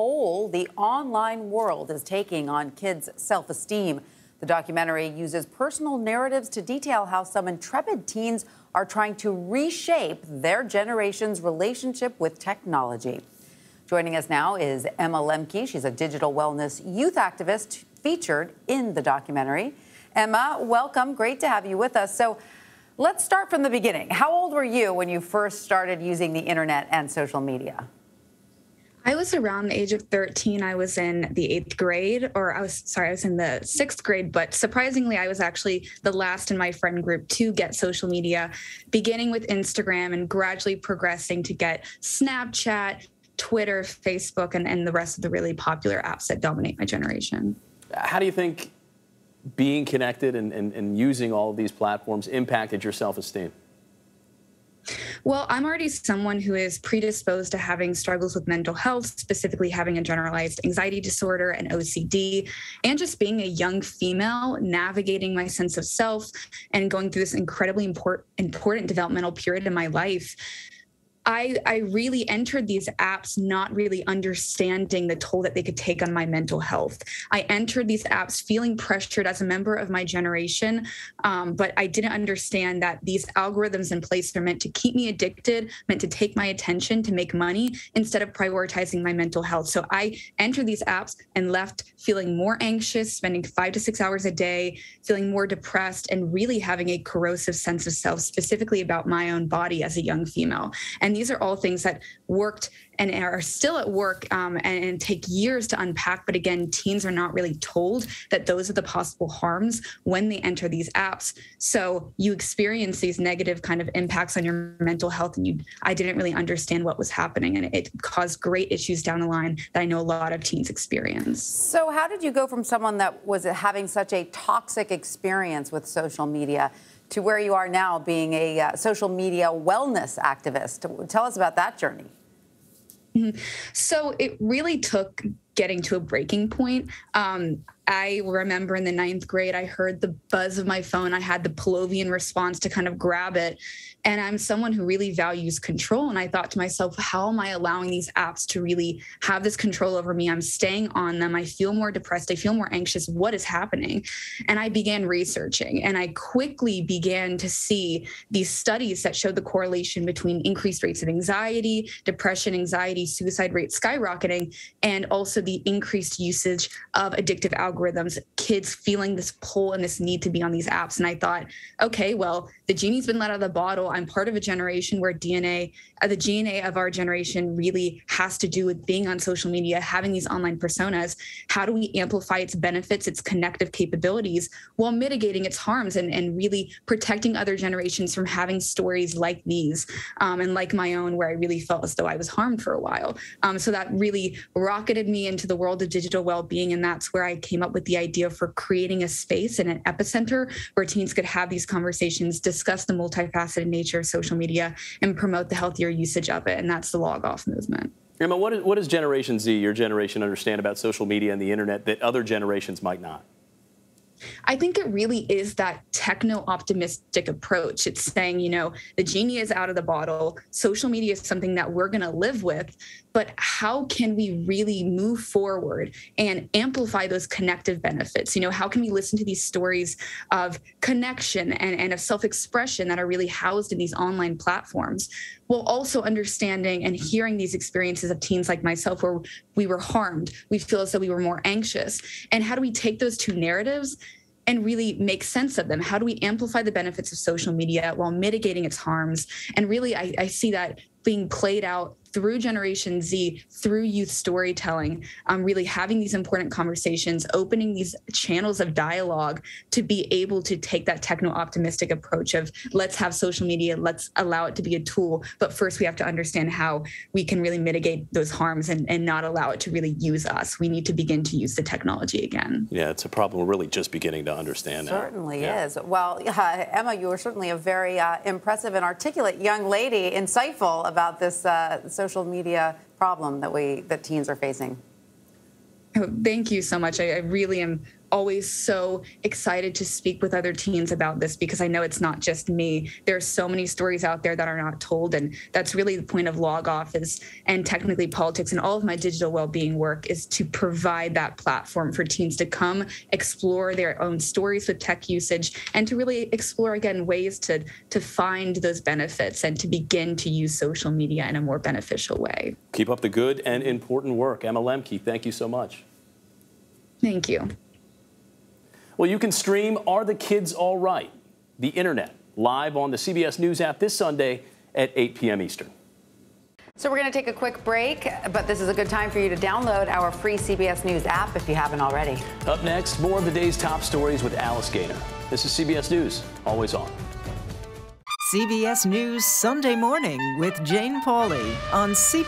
toll the online world is taking on kids' self esteem. The documentary uses personal narratives to detail how some intrepid teens are trying to reshape their generation's relationship with technology. Joining us now is Emma Lembke. She's a digital wellness youth activist featured in the documentary. Emma, welcome. Great to have you with us. So, let's start from the beginning. How old were you when you first started using the internet and social media? I was around the age of 13. I was in the eighth grade, or I was sorry, I was in the sixth grade, but surprisingly, I was actually the last in my friend group to get social media, beginning with Instagram and gradually progressing to get Snapchat, Twitter, Facebook, and, and the rest of the really popular apps that dominate my generation. How do you think being connected and, and, and using all of these platforms impacted your self esteem? Well, I'm already someone who is predisposed to having struggles with mental health, specifically having a generalized anxiety disorder and OCD, and just being a young female navigating my sense of self and going through this incredibly important important developmental period in my life. I, I really entered these apps not really understanding the toll that they could take on my mental health. I entered these apps feeling pressured as a member of my generation, um, but I didn't understand that these algorithms in place are meant to keep me addicted, meant to take my attention to make money instead of prioritizing my mental health. So I entered these apps and left feeling more anxious, spending five to six hours a day, feeling more depressed, and really having a corrosive sense of self, specifically about my own body as a young female. And and these are all things that worked and are still at work um, and, and, take years to unpack. But again, teens are not really told that those are the possible harms when they enter these apps. So you experience these negative kind of impacts on your mental health, and you I didn't really understand what was happening, and it caused great issues down the line that I know a lot of teens experience. So how did you go from someone that was having such a toxic experience with social media? To where you are now being a uh, social media wellness activist. Tell us about that journey. Mm-hmm. So it really took getting to a breaking point. Um, I remember in the ninth grade, I heard the buzz of my phone. I had the Pavlovian response to kind of grab it. And I'm someone who really values control. And I thought to myself, how am I allowing these apps to really have this control over me? I'm staying on them. I feel more depressed. I feel more anxious. What is happening? And I began researching and I quickly began to see these studies that showed the correlation between increased rates of anxiety, depression, anxiety, suicide rates skyrocketing, and also the increased usage of addictive algorithms, kids feeling this pull and this need to be on these apps. And I thought, okay, well, the genie's been let out of the bottle. I'm part of a generation where DNA, uh, the DNA of our generation really has to do with being on social media, having these online personas. How do we amplify its benefits, its connective capabilities, while mitigating its harms and, and really protecting other generations from having stories like these um, and like my own, where I really felt as though I was harmed for a while. Um, so that really rocketed me into the world of digital well being. And that's where I came up with the idea for creating a space and an epicenter where teens could have these conversations, discuss the multifaceted nature of social media, and promote the healthier usage of it. And that's the log off movement. Emma, what, is, what does Generation Z, your generation, understand about social media and the internet that other generations might not? I think it really is that techno optimistic approach. It's saying, you know, the genie is out of the bottle. Social media is something that we're going to live with. But how can we really move forward and amplify those connective benefits? You know, how can we listen to these stories of connection and, and of self expression that are really housed in these online platforms? While also understanding and hearing these experiences of teens like myself where we were harmed, we feel as though we were more anxious. And how do we take those two narratives and really make sense of them? How do we amplify the benefits of social media while mitigating its harms? And really, I, I see that being played out through Generation Z, through youth storytelling, um, really having these important conversations, opening these channels of dialogue to be able to take that techno optimistic approach of let's have social media, let's allow it to be a tool. But first, we have to understand how we can really mitigate those harms and, and not allow it to really use us. We need to begin to use the technology again. Yeah, it's a problem we're really just beginning to understand now. Certainly yeah. is. Well, uh, Emma, you are certainly a very uh, impressive and articulate young lady, insightful about this. Uh, social media problem that we that teens are facing? Oh, thank you so much. I, I really am always so excited to speak with other teens about this because I know it's not just me. There are so many stories out there that are not told, and that's really the point of Log Off is and technically politics and all of my digital well-being work is to provide that platform for teens to come explore their own stories with tech usage and to really explore again ways to to find those benefits and to begin to use social media in a more beneficial way. Keep up the good and important work. Emma Lembke, thank you so much. Thank you. Well, you can stream Are the Kids All Right? The internet, live on the CBS News app this Sunday at 8 p.m. Eastern. So we're going to take a quick break, but this is a good time for you to download our free CBS News app if you haven't already. Up next, more of the day's top stories with Alice Gaynor. This is CBS News, always on. CBS News Sunday morning with Jane Pauley on CBS.